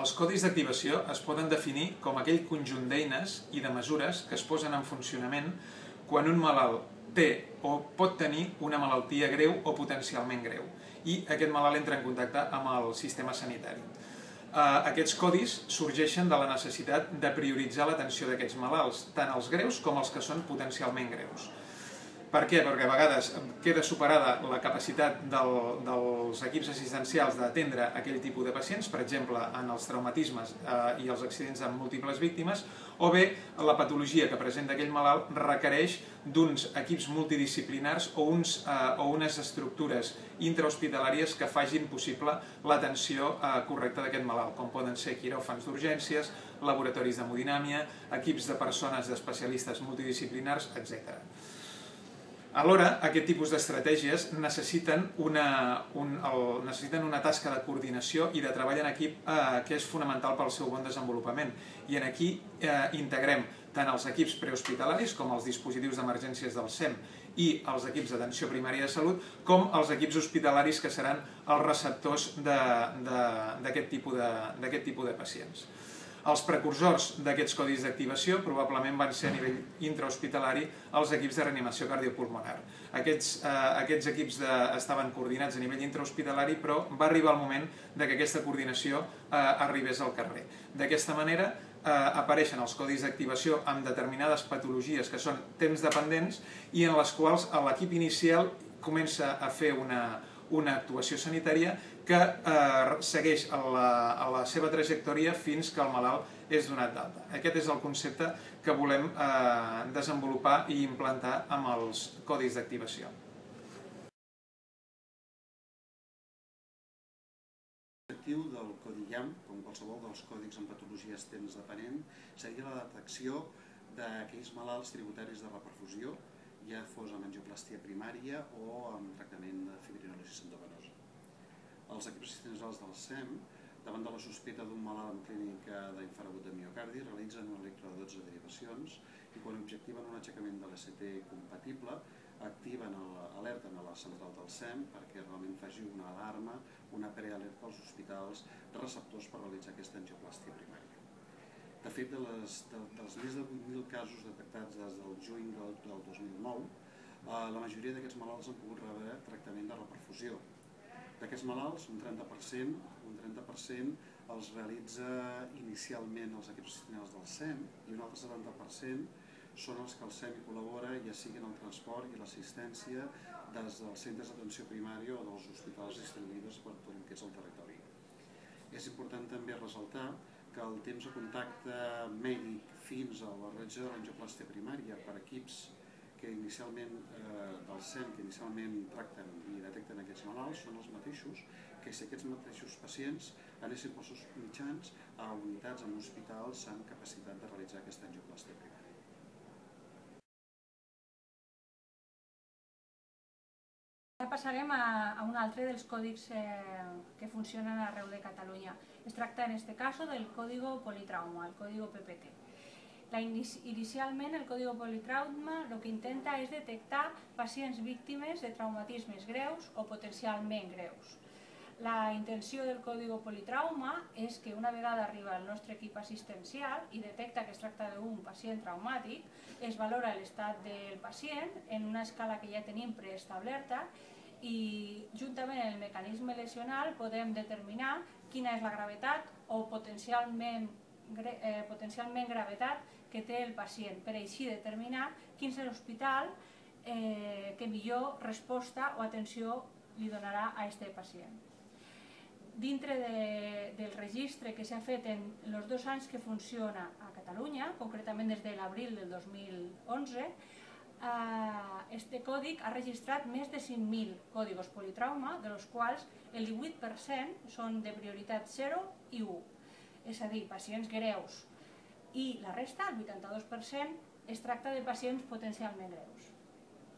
Els codis d'activació es poden definir com aquell conjunt d'eines i de mesures que es posen en funcionament quan un malalt té o pot tenir una malaltia greu o potencialment greu i aquest malalt entra en contacte amb el sistema sanitari. Eh, aquests codis sorgeixen de la necessitat de prioritzar l'atenció d'aquests malalts, tant els greus com els que són potencialment greus. Per què? Perquè a vegades queda superada la capacitat del, dels equips assistencials d'atendre aquell tipus de pacients, per exemple, en els traumatismes eh, i els accidents amb múltiples víctimes, o bé la patologia que presenta aquell malalt requereix d'uns equips multidisciplinars o, uns, eh, o unes estructures intrahospitalàries que fagin possible l'atenció eh, correcta d'aquest malalt, com poden ser quiròfans d'urgències, laboratoris d'hemodinàmia, equips de persones d'especialistes multidisciplinars, etc. Alhora, aquest tipus d'estratègies necessiten, una, un, necessiten una tasca de coordinació i de treball en equip eh, que és fonamental pel seu bon desenvolupament. I en aquí eh, integrem tant els equips prehospitalaris com els dispositius d'emergències del SEM i els equips d'atenció primària de salut, com els equips hospitalaris que seran els receptors d'aquest tipus, de, tipus de pacients. Els precursors d'aquests codis d'activació probablement van ser a nivell intrahospitalari els equips de reanimació cardiopulmonar. Aquests, eh, aquests equips de, estaven coordinats a nivell intrahospitalari, però va arribar el moment de que aquesta coordinació eh, arribés al carrer. D'aquesta manera, eh, apareixen els codis d'activació amb determinades patologies que són temps dependents i en les quals l'equip inicial comença a fer una, una actuació sanitària que eh, segueix a la, a la seva trajectòria fins que el malalt és donat d'alta. Aquest és el concepte que volem eh, desenvolupar i implantar amb els codis d'activació. L'objectiu del codi IAM, com qualsevol dels còdics en patologies temps dependent, seria la detecció d'aquells malalts tributaris de reperfusió ja fos amb angioplastia primària o amb tractament de fibrinolisis endovenosa. Els equips assistencials del SEM, davant de la sospita d'un malalt amb clínica d'infaragut de miocardi, realitzen una lectura de 12 derivacions i quan objectiven un aixecament de l'ST compatible, activen alerten a la central del SEM perquè realment faci una alarma, una prealerta als hospitals receptors per realitzar aquesta angioplastia primària. De fet, de les, de, dels més de 8.000 casos detectats des del juny del, del 2009, eh, la majoria d'aquests malalts han pogut rebre tractament de reperfusió. D'aquests malalts, un 30%, un 30% els realitza inicialment els equips assistencials del SEM i un altre 70% són els que el SEM hi col·labora, ja sigui en el transport i l'assistència des dels centres d'atenció primària o dels hospitals distribuïts per tot el que és el territori. És important també ressaltar que el temps de contacte mèdic fins a la realització de l'angioplastia primària per equips que inicialment eh, del SEM, que inicialment tracten i detecten aquests malalts, són els mateixos que si aquests mateixos pacients anessin pels seus mitjans a unitats en hospitals amb capacitat de realitzar aquesta angioplastia primària. Passarem a, a un altre dels còdics eh, que funcionen arreu de Catalunya. Es tracta en este caso del código politrauma, el código PPT. La inicialment el código politrauma el que intenta és detectar pacients víctimes de traumatismes greus o potencialment greus. La intenció del código politrauma és que una vegada arriba el nostre equip assistencial i detecta que es tracta d'un pacient traumàtic, es valora l'estat del pacient en una escala que ja tenim preestablerta i juntament amb el mecanisme lesional podem determinar quina és la gravetat o potencialment, eh, potencialment gravetat que té el pacient, per així determinar quin és l'hospital eh, que millor resposta o atenció li donarà a aquest pacient. Dintre de, del registre que s'ha fet en els dos anys que funciona a Catalunya, concretament des de l'abril del 2011, eh, este còdic ha registrat més de 5.000 còdigos politrauma, de los quals el 18% són de prioritat 0 i 1, és a dir, pacients greus, i la resta, el 82%, es tracta de pacients potencialment greus.